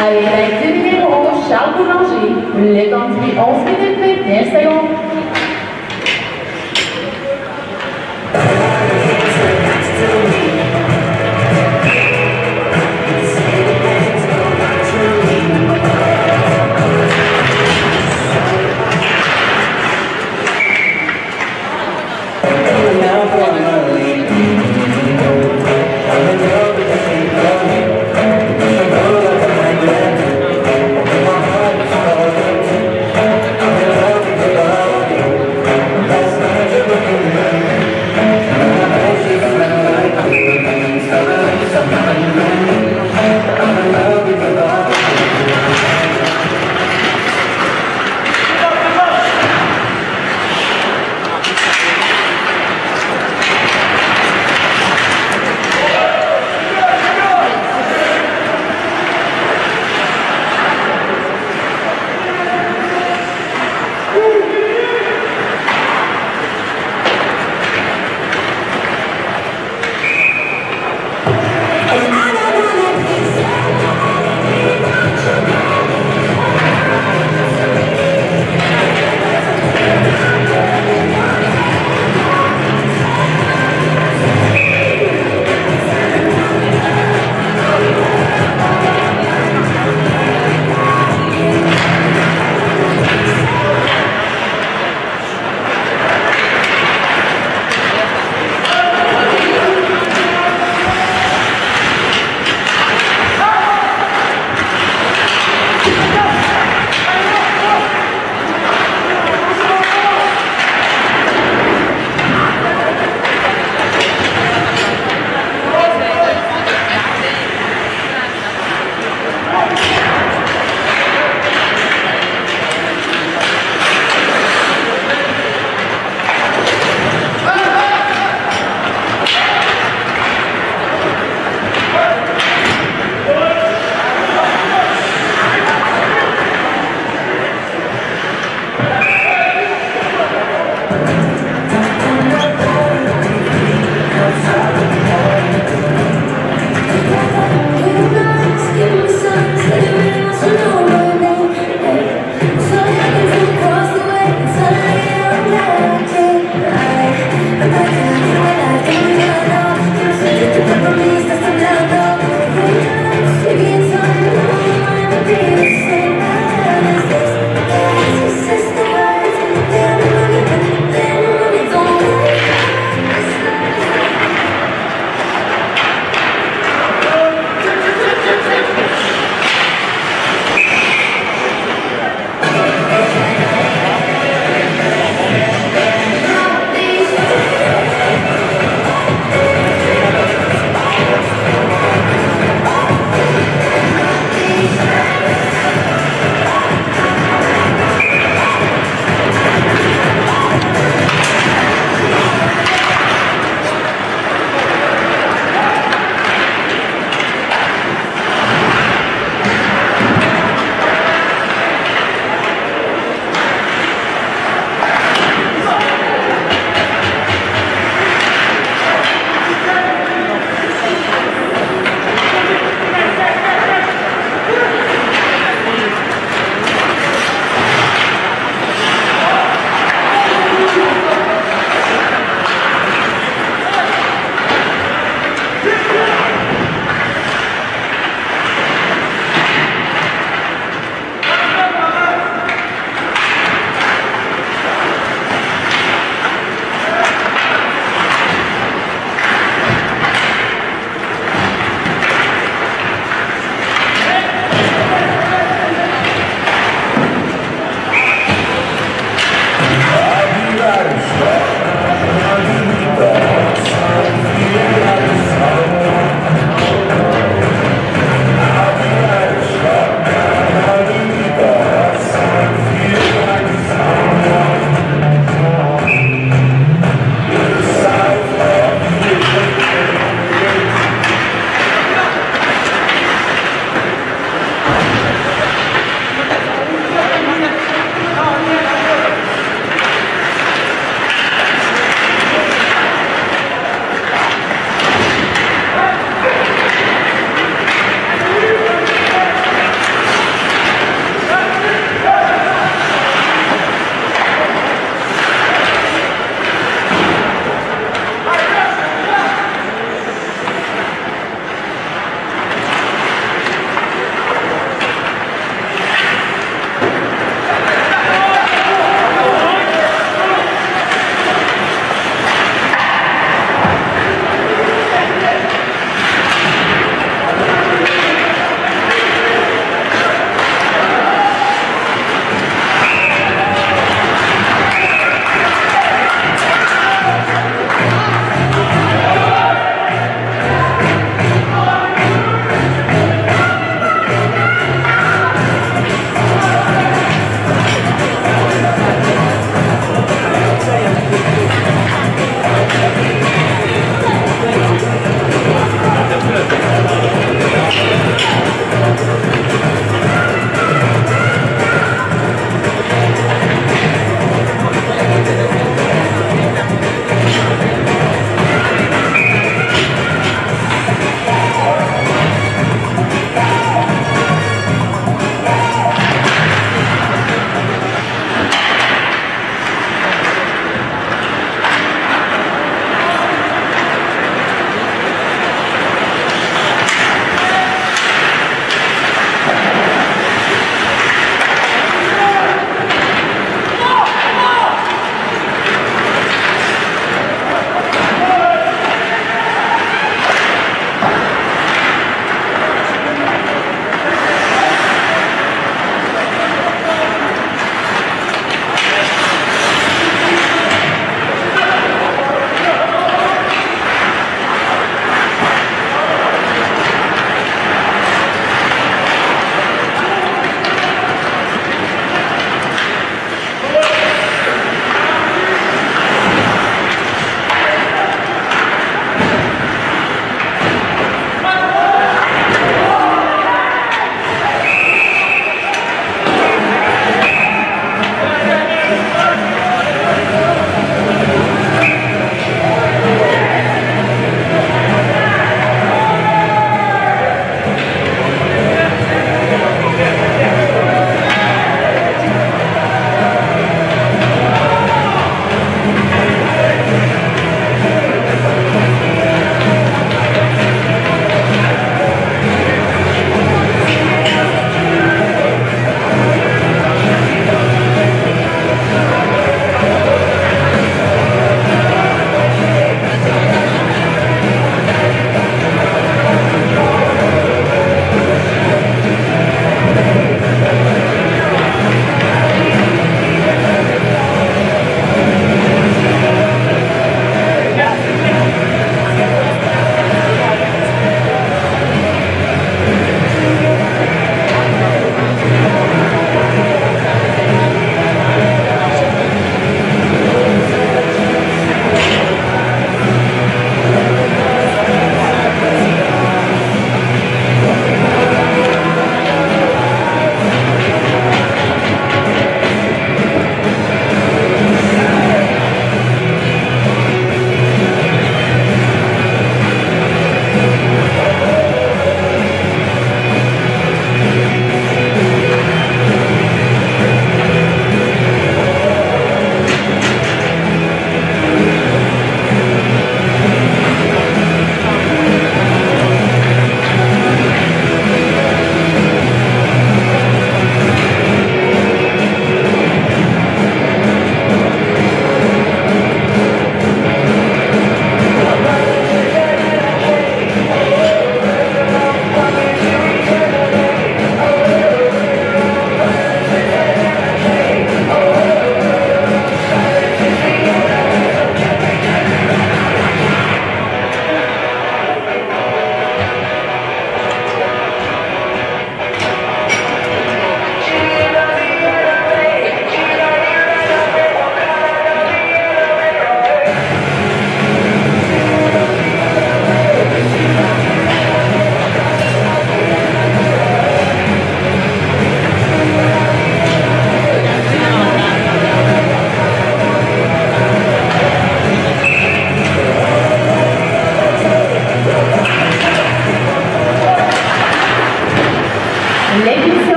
avec l'aide du numéro Charles Boulanger. Conduit 11 minutes 21 secondes.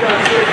Let's go.